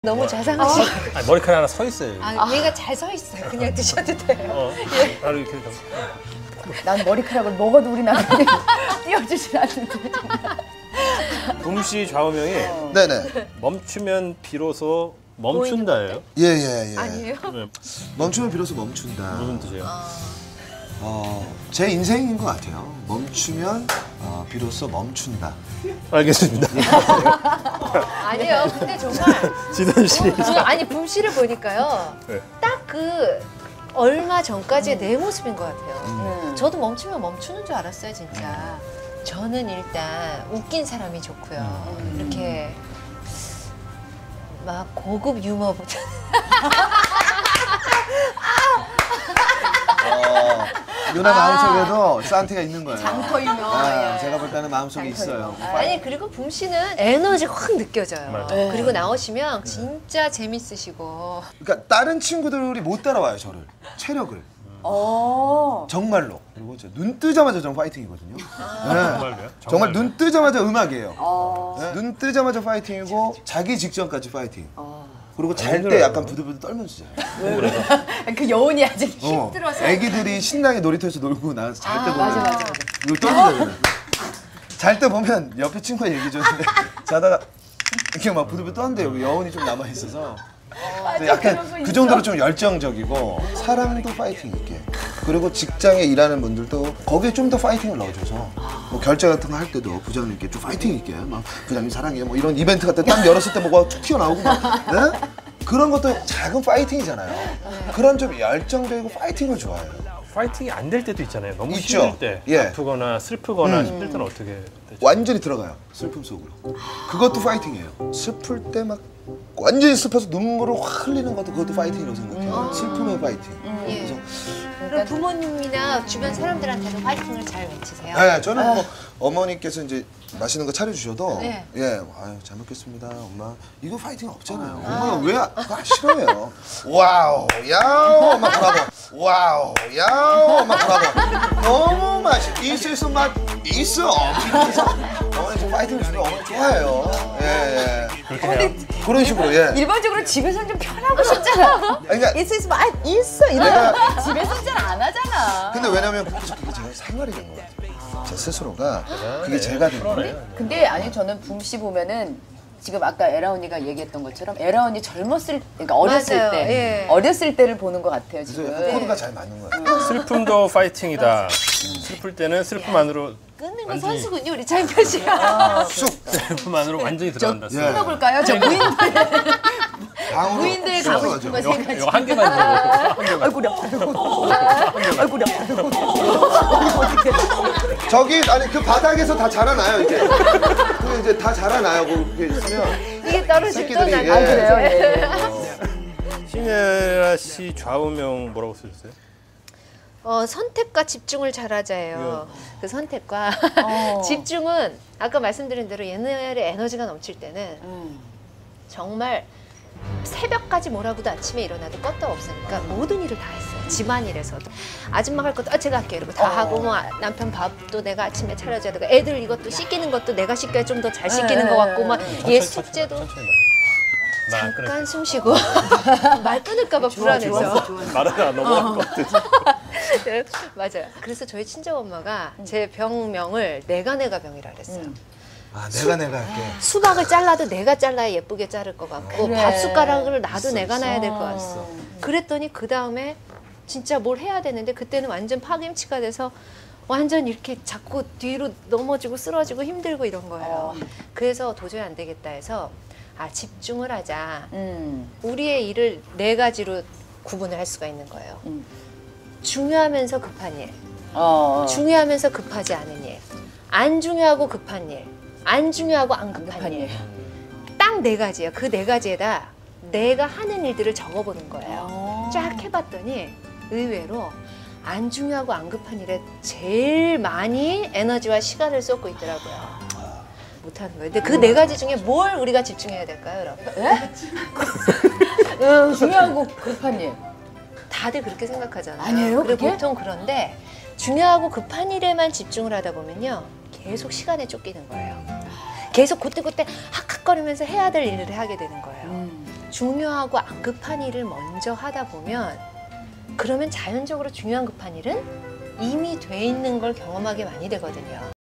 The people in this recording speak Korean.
너무 자상하시. 아니, 머리카락 하나 서 있어요. 아, 얘가 잘 서 있어요. 그냥 드셔도 돼요. 어, 바로 이렇게 해서. 난 머리카락을 먹어도 우리 남편이 띄워주질 않는데. 붐씨 좌우명이 네네. 멈추면 비로소 멈춘다예요. 예예 예. 아니에요? 네, 멈추면 비로소 멈춘다. 무슨 뜻이에요? 어, 제 인생인 것 같아요. 멈추면 어, 비로소 멈춘다. 알겠습니다. 아니에요. 근데 정말 지선 씨. 그, 아니 붐 씨를 보니까요. 네. 딱 그 얼마 전까지의 내 모습인 것 같아요. 음. 저도 멈추면 멈추는 줄 알았어요, 진짜. 저는 일단 웃긴 사람이 좋고요. 이렇게 막 고급 유머보다 어, 누나 마음속에도 산티가 있는 거예요. 장터 유명. 아, 예. 제가 볼 때는 마음속에 있어요. 아니 그리고 붐 씨는 에너지가 확 느껴져요. 맞아요. 그리고 나오시면 진짜 재밌으시고 그러니까 다른 친구들이 못 따라와요 저를 체력을 어. 정말로 그리고 저눈 뜨자마자 전 파이팅이거든요. 네. 정말로요? 정말 눈 뜨자마자 음악이에요. 어. 네. 눈 뜨자마자 파이팅이고 자기 직전까지 파이팅. 어. 그리고 잘때 힘들어요. 약간 부들부들 떨면서 자요. 그 여운이 아직 어, 힘들어서. 애기들이 신나게 놀이터에서 놀고 나서 잘 때 아, 보면 맞아, 맞아, 맞아. 이거 떨리잖아요. 잘때 보면 옆에 친구가 얘기 줬는데 자다가 이렇게 막 부들부들 떠는데 여기 여운이 좀 남아 있어서 맞아, 약간 그. 정도로 좀 열정적이고 사람도 파이팅 있게 그리고 직장에 일하는 분들도 거기에 좀 더 파이팅을 넣어줘서 뭐 결제 같은 거 할 때도 부장님께 좀 파이팅 있게 막 부장님 사랑해요 뭐 이런 이벤트 같은 딱 열었을 때 뭐가 툭 튀어나오고 막 네? 그런 것도 작은 파이팅이잖아요 그런 좀 열정적이고 파이팅을 좋아해요 파이팅이 안 될 때도 있잖아요. 너무 있죠. 힘들 때, 예. 아프거나 슬프거나 힘들 때는 어떻게 되죠? 완전히 들어가요 슬픔 속으로 그것도 파이팅이에요 슬플 때막 완전히 슬퍼서 눈물을 확 흘리는 것도 그것도 파이팅이라고 생각해요 슬픔의 파이팅 예. 그래서 그럼 부모님이나 주변 사람들한테도 화이팅을 잘 외치세요. 네, 저는 뭐 어머니께서 이제 맛있는 거 차려주셔도 네. 예, 아유 잘 먹겠습니다, 엄마. 이거 파이팅 없잖아요. 엄마가 왜 아, 그거 싫어해요? wow, 야우, 막 그러고, wow, 야우, 막 그러고, 너무 맛있. 있을 수맛 있어. 파이팅 주면 어머니 좋아해요. 예, 예. 그렇게 해요. 그런 식으로 예. 일반적으로 집에서는 좀 편하고 싶잖아. 그러니까 있어 있어 아 있어 이래. 내가- 집에서는 잘 안 하잖아. 근데 왜냐면 그게 제가 생활이 된것 같아요. 제 스스로가 그게 제가 된 거예요. 근데 아니 저는 붐씨 보면은 지금 아까 애라 언니가 얘기했던 것처럼 애라 언니 젊었을 그러니까 어렸을 맞아요. 때 예. 어렸을 때를 보는 것 같아요 그래서 지금. 약간 코드가 잘 맞는 것 같아요. 슬픔도 파이팅이다. 슬플 때는 슬픔 안으로 끊는 건 완전히- 선수군요, 우리 창현 씨가. 쑥 슬픔 안으로 완전히 들어간다. 예. 끊어볼까요? 저 무인들 방으로 무인들 가고 쑥 싶은 거 들어가죠. 생각. 이거 한 개만 더. 얼굴이 아프고 얼굴이 아프고 저기 아니 그 바닥에서 다 자라나요 이게. 그 이제 다 자라나요. 그게 있으면 이게 떨어질 건 예. 아 아니에요. 그래요? 예, 예. 신혜라 씨 좌우명 뭐라고 쓰셨어요? 어, 선택과 집중을 잘하자예요. 그 선택과 어. 집중은 아까 말씀드린 대로 옛날에 에너지가 넘칠 때는 음. 정말 새벽까지 뭐라고도 아침에 일어나도 껐다 없으니까 모든 일을 다 했어요. 집안일에서도. 아줌마 할 것도 아, 제가 할게요. 이러고 다 어. 하고 뭐 아, 남편 밥도 내가 아침에 차려줘야 되고 애들 이것도 씻기는 것도 내가 씻겨야 좀 더 잘 씻기는 네, 것 같고 막 네, 얘 숙제도 잠깐 숨 쉬고 말 끊을까 봐 불안해서. 말은 안 넘어갈 것 같아. 네, 맞아요. 그래서 저희 친정 엄마가 제 병명을 내가 내가 병이라 그랬어요. 음. 아 내가 내가 할게. 수박을 잘라도 내가 잘라야 예쁘게 자를 것 같고 그래. 밥 숟가락을 나도 있어, 내가 있어. 놔야 될 것 같았어. 그랬더니 그 다음에 진짜 뭘 해야 되는데 그때는 완전 파김치가 돼서 완전 이렇게 자꾸 뒤로 넘어지고 쓰러지고 힘들고 이런 거예요. 어. 그래서 도저히 안 되겠다 해서 아 집중을 하자. 음. 우리의 일을 네 가지로 구분을 할 수가 있는 거예요. 음. 중요하면서 급한 일, 어. 중요하면서 급하지 않은 일, 안 중요하고 급한 일, 안 중요하고 안 급한, 일. 일. 딱 네 가지예요. 그 네 가지에다 내가 하는 일들을 적어보는 거예요. 어. 쫙 해봤더니 의외로 안 중요하고 안 급한 일에 제일 많이 에너지와 시간을 쏟고 있더라고요. 못하는 거예요. 근데 그 네 가지 중에 뭘 우리가 집중해야 될까요, 여러분? 음, 중요하고 급한 일. 다들 그렇게 생각하잖아요. 아니에요, 그리고 그게? 보통 그런데 중요하고 급한 일에만 집중을 하다 보면요. 계속 시간에 쫓기는 거예요. 계속 그때그때 hakhak거리면서 해야 될 일을 하게 되는 거예요. 음. 중요하고 안 급한 일을 먼저 하다 보면 그러면 자연적으로 중요한 급한 일은 이미 돼 있는 걸 경험하게 많이 되거든요.